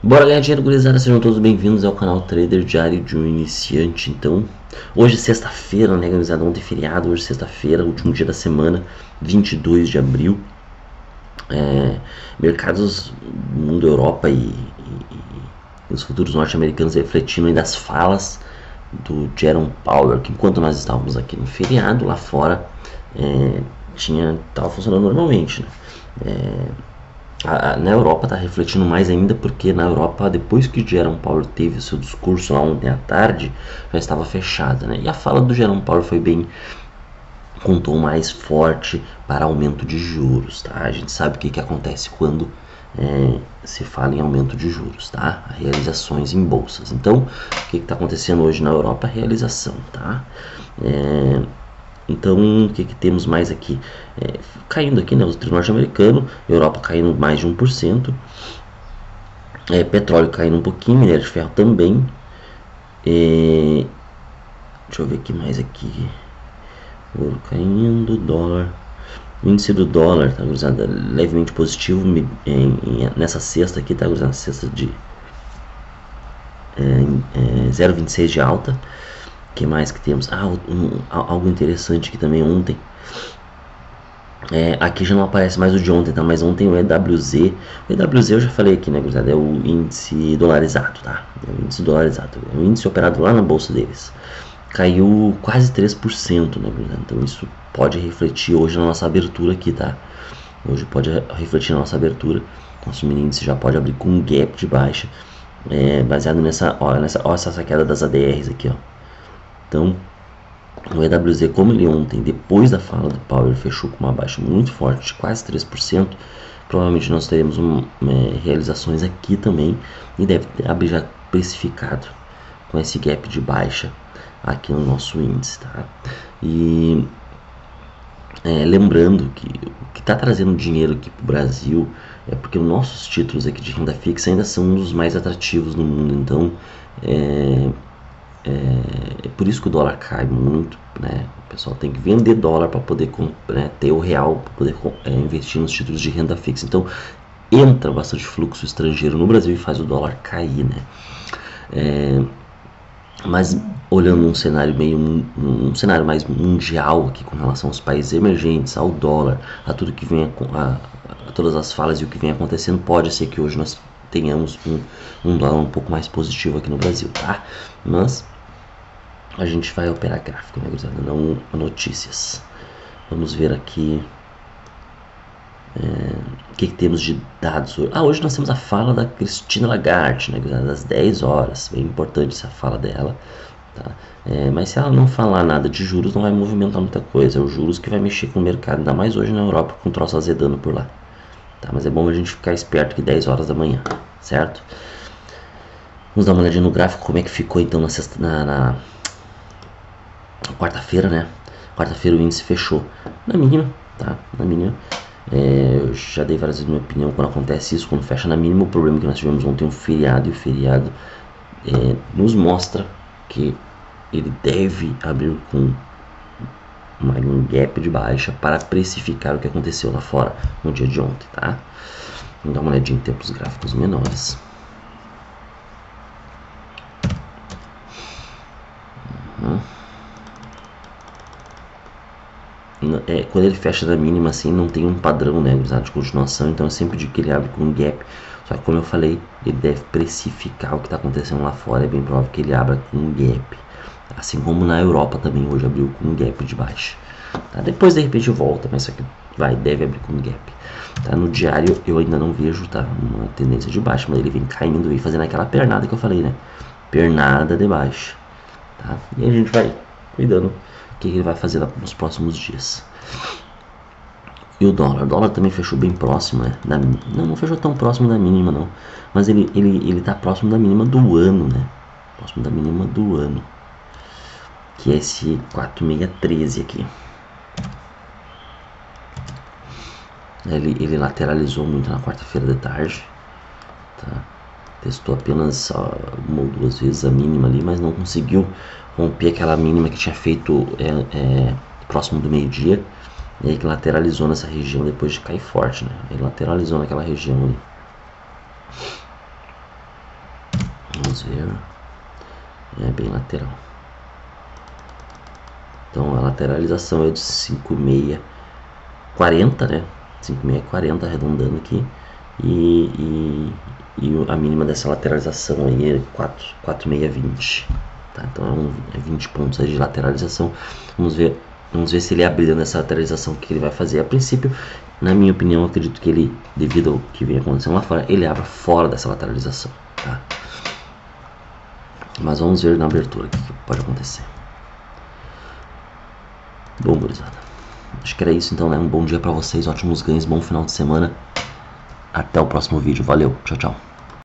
Bora ganhar dinheiro, gurizada, sejam todos bem-vindos ao canal Trader Diário de um Iniciante. Então, hoje é sexta-feira, né, gurizada? Ontem é feriado, hoje é sexta-feira, último dia da semana, 22 de abril. É, mercados mundo Europa e, e, e os futuros norte-americanos refletindo das falas do Jerome Powell, que enquanto nós estávamos aqui no feriado, lá fora, é, tinha estava funcionando normalmente. Né? É, a, na Europa está refletindo mais ainda porque na Europa depois que Jerome Powell teve o seu discurso lá ontem à tarde já estava fechada, né? E a fala do Jerome Powell foi bem com tom mais forte para aumento de juros, tá? A gente sabe o que, que acontece quando é, se fala em aumento de juros, tá? Realizações em bolsas. Então, o que está acontecendo hoje na Europa? Realização, tá? É, então, o que, que temos mais aqui? É, caindo aqui, né? O trio norte-americano, Europa caindo mais de 1%, é, petróleo caindo um pouquinho, minério de ferro também. É, deixa eu ver aqui mais aqui. Ouro caindo, dólar. O índice do dólar, tá, cruzada levemente positivo em, em, nessa sexta aqui, tá, cruzada Sexta de é, é, 0,26 de alta que mais que temos? Ah, um, algo interessante que também ontem. É, aqui já não aparece mais o de ontem, tá? Mas ontem o EWZ. O EWZ eu já falei aqui, né, gurizada? É o índice dolarizado, tá? É o índice dolarizado. É o índice operado lá na bolsa deles. Caiu quase 3%, né, gurizada? Então isso pode refletir hoje na nossa abertura aqui, tá? Hoje pode refletir na nossa abertura. Nosso mini índice já pode abrir com um gap de baixa. É, baseado nessa, ó, nessa, ó, essa queda das ADRs aqui, ó. Então, o EWZ, como ele ontem, depois da fala do Power, fechou com uma baixa muito forte, de quase 3%, provavelmente nós teremos um, é, realizações aqui também e deve abrir já precificado com esse gap de baixa aqui no nosso índice, tá? E é, lembrando que o que está trazendo dinheiro aqui para o Brasil é porque os nossos títulos aqui de renda fixa ainda são um dos mais atrativos no mundo, então é, é, por isso que o dólar cai muito, né? O pessoal tem que vender dólar para poder né, ter o real para poder é, investir nos títulos de renda fixa. Então entra bastante fluxo estrangeiro no Brasil e faz o dólar cair, né? É, mas olhando um cenário meio um, cenário mais mundial aqui com relação aos países emergentes, ao dólar, a tudo que vem a, a, a todas as falas e o que vem acontecendo, pode ser que hoje nós tenhamos um, um dólar um pouco mais positivo aqui no Brasil, tá? Mas a gente vai operar gráfico, né, gurizada? Não notícias. Vamos ver aqui é, o que, que, temos de dados hoje. Ah, hoje nós temos a fala da Cristina Lagarde, né? Das 10 horas. Bem importante essa fala dela. Tá? É, mas se ela não falar nada de juros, não vai movimentar muita coisa. É os juros que vai mexer com o mercado, ainda mais hoje na Europa, com o troço azedando por lá. Tá? Mas é bom a gente ficar esperto que 10 horas da manhã, certo? Vamos dar uma olhadinha no gráfico, como é que ficou então na, sexta, na, na quarta-feira, né? Quarta-feira o índice fechou na mínima, tá? Na mínima. É, eu já dei várias vezes minha opinião quando acontece isso, quando fecha na mínima. O problema é que nós tivemos ontem um feriado e o feriado é, nos mostra que ele deve abrir com um gap de baixa para precificar o que aconteceu lá fora no dia de ontem, tá? Vamos dar uma olhadinha em tempos gráficos menores. Uhum. É, quando ele fecha da mínima assim, não tem um padrão né, de continuação, então eu sempre digo que ele abre com um gap. Só que como eu falei, ele deve precificar o que está acontecendo lá fora, é bem provável que ele abra com um gap. Assim como na Europa também hoje abriu com um gap de baixa. Tá? Depois de repente volta, mas isso aqui vai, deve abrir com um gap. Tá? No diário eu ainda não vejo tá? uma tendência de baixa, mas ele vem caindo e fazendo aquela pernada que eu falei, né? Pernada de baixa. Tá? E a gente vai cuidando o que ele vai fazer nos próximos dias. E o dólar? O dólar também fechou bem próximo, né? Da, não, não fechou tão próximo da mínima, não. Mas ele, ele, ele tá próximo da mínima do ano, né? Próximo da mínima do ano que é esse 4613 aqui. Ele, ele lateralizou muito na quarta-feira de tarde. Tá? Testou apenas uma ou duas vezes a mínima ali, mas não conseguiu romper aquela mínima que tinha feito é, é, próximo do meio-dia. E aí que lateralizou nessa região depois de cair forte, né? Ele lateralizou naquela região ali. ver. É bem lateral. Então a lateralização é de 5,640, né? 5,640 arredondando aqui. E, e, e, a mínima dessa lateralização aí é 4,620. Tá? Então é, um, é 20 pontos aí de lateralização. Vamos ver, vamos ver se ele abrir nessa lateralização o que ele vai fazer. A princípio, na minha opinião, acredito que ele, devido ao que vem acontecendo lá fora, ele abra fora dessa lateralização. Tá? Mas vamos ver na abertura o que pode acontecer. Bom, gurizada. Acho que era isso então, né? Um bom dia para vocês, ótimos ganhos, bom final de semana. Até o próximo vídeo. Valeu, tchau, tchau.